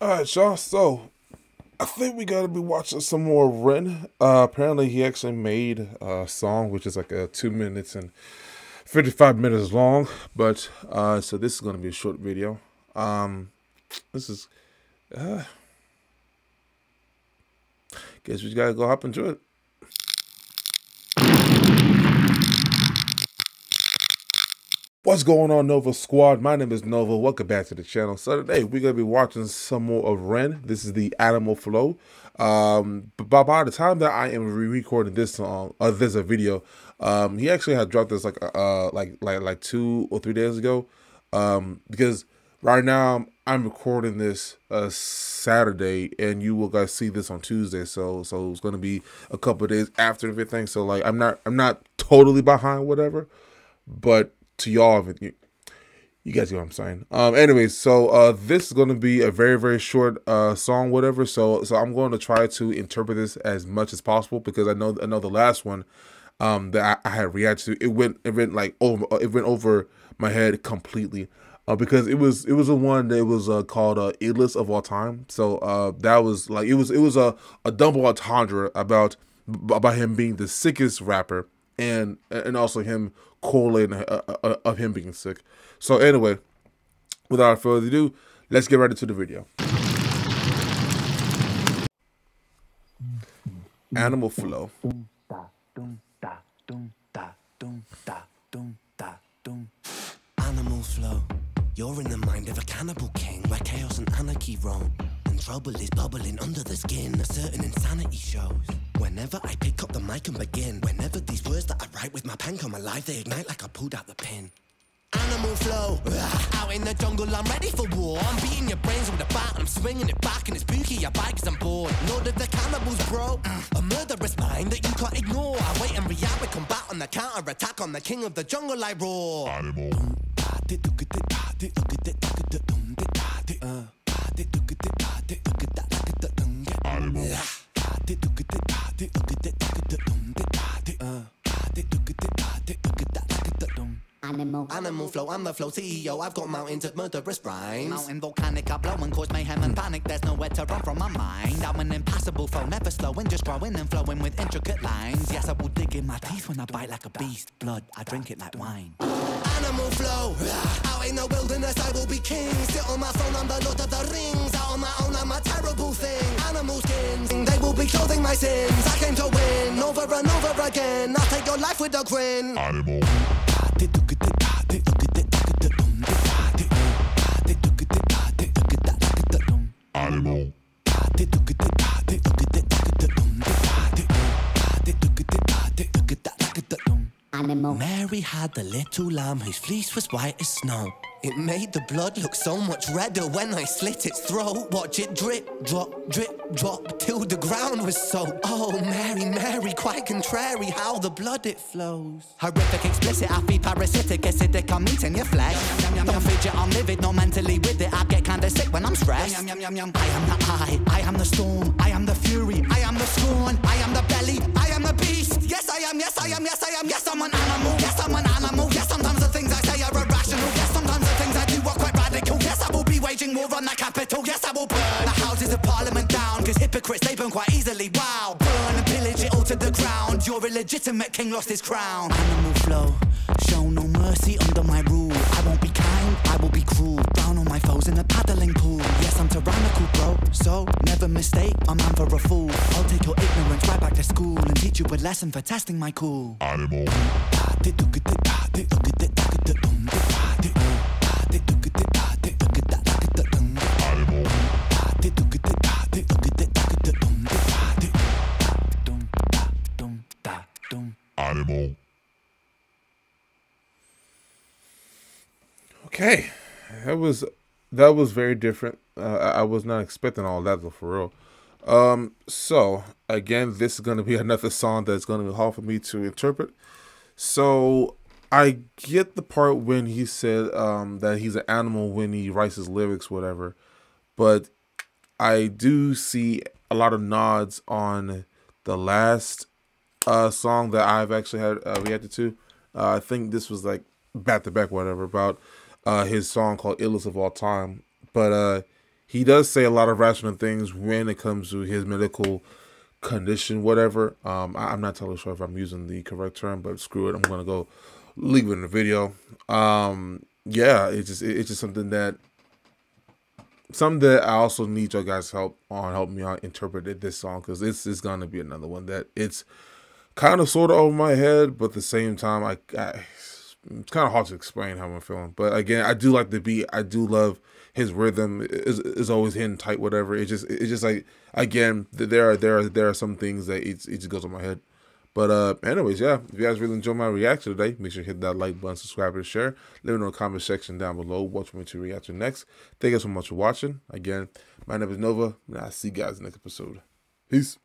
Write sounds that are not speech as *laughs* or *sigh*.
All right, y'all. So I think we got to be watching some more Ren. Uh, apparently, he actually made a song which is like a two minutes and fifty five minutes long. But uh, so this is gonna be a short video. Um, this is. Uh, guess we gotta go hop into it. What's going on, Nova Squad? My name is Nova. Welcome back to the channel. So today we're gonna be watching some more of Ren. This is the Animal Flow. Um, but by the time that I am re-recording this song, uh, this a video, um, he actually had dropped this like uh like like like two or three days ago. Um, because right now I'm recording this uh Saturday, and you will guys see this on Tuesday. So so it's gonna be a couple days after everything. So like I'm not I'm not totally behind whatever, but to y'all you, you guys know what I'm saying. Um anyways, so uh this is gonna be a very, very short uh song, whatever. So so I'm going to try to interpret this as much as possible because I know I know the last one um that I, I had reacted to it went it went like over it went over my head completely. Uh, because it was it was a one that was uh, called uh, "Illest of All Time." So uh, that was like it was it was a, a double entendre about about him being the sickest rapper and and also him correlating uh, uh, of him being sick. So anyway, without further ado, let's get right into the video. Animal Flow. Animal flow. You're in the mind of a cannibal king where chaos and anarchy roam. Trouble is bubbling under the skin, a certain insanity shows. Whenever I pick up the mic and begin, whenever these words that I write with my pen come alive, they ignite like I pulled out the pin. Animal flow, *sighs* out in the jungle, I'm ready for war. I'm beating your brains with a bat, I'm swinging it back, and it's spooky. I bite cause I'm bored. Lord of the cannibals, bro. A murderous mind that you can't ignore. I wait and react with combat on the counter attack on the king of the jungle. I roar. Animal. Animal. Uh. Animal. Animal flow, I'm the flow CEO. I've got mountains of murderous rhymes. Mountain volcanic, I blow and cause mayhem and panic. There's nowhere to run from my mind. I'm an impassable foe, never slowing, just growing and flowing with intricate lines. Yes, I will dig in my teeth when I bite like a beast. Blood, I drink it like wine. Animal flow, out in the wilderness, I will be king. My sins. I came to win over and over again. I'll take your life with a grin. Animal. Animal. Mary had the little lamb whose fleece was white as snow. It made the blood look so much redder when I slit its throat. Watch it drip, drop, drip, drop till the ground was soaked. Oh, Mary, Mary, quite contrary how the blood it flows. Horrific, explicit, I be parasitic, acidic, I'm eating your flesh. Don't fidget, I'm livid, not mentally with it. I get kinda sick when I'm stressed. I am the eye, I am the storm, I am the fury, I am the scorn, I am the belly, I am the beast. Yes, I am, yes, I am, yes, I am, yes, I'm an animal, yes, I'm an animal. Yes, sometimes the things I say are irrational. Yes, sometimes the things I do are quite radical. Yes, I will be waging war on the capital. Yes, I will burn the houses of parliament down. Cause hypocrites, they burn quite easily. Wow, burn and pillage it all to the ground. Your illegitimate king lost his crown. Animal flow, show no mercy under my rule. I won't be kind, I will be cruel. Drown all my foes in a paddling pool. Yes, I'm tyrannical, bro. So never mistake, I'm man for a fool. I'll take your ignorance right back to school and teach you a lesson for testing my cool. Animal. Animal. Animal. Okay, that was that was very different. Uh, I I was not expecting all that though, for real. Um, so again, this is gonna be *laughs* another song that's gonna be hard for me to interpret. So I get the part when he said um that he's an animal when he writes his lyrics, whatever. But I do see a lot of nods on the last uh song that I've actually had uh, reacted to. Uh, I think this was like back to back, whatever, about uh his song called "Illest of All Time." But uh he does say a lot of rational things when it comes to his medical condition, whatever. Um, I, am not totally sure if I'm using the correct term, but screw it. I'm gonna go leave it in the video. Um, yeah, it's just it's just something that something that I also need your guys' help on help me out interpret this song because this is gonna be another one that it's kind of sort of over my head, but at the same time, I, I it's kind of hard to explain how I'm feeling. But again, I do like the beat. I do love his rhythm is is always hitting tight. Whatever. It just it's just like again there are there are there are some things that it, it just goes on my head. But uh, anyways, yeah. If you guys really enjoyed my reaction today, make sure you hit that like button, subscribe, and share. Let me know in the comment section down below what you want to react to next. Thank you so much for watching. Again, my name is Nova, and I'll see you guys in the next episode. Peace.